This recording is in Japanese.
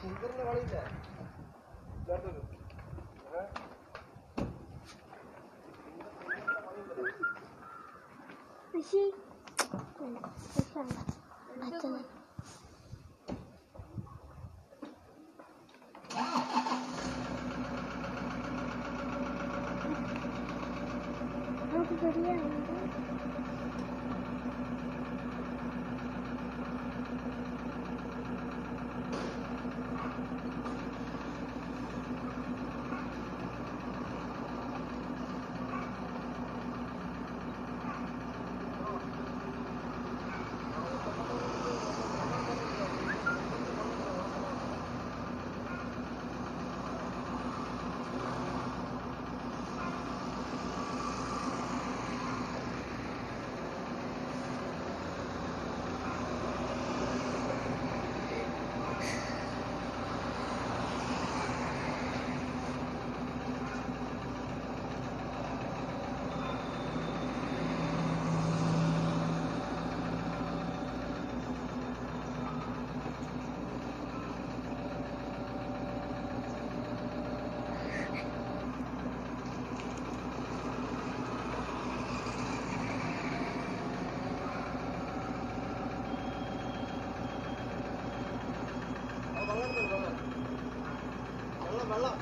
सुधरने वाली है जट है ऋषि अच्छा 저리 야. 完了完了完了。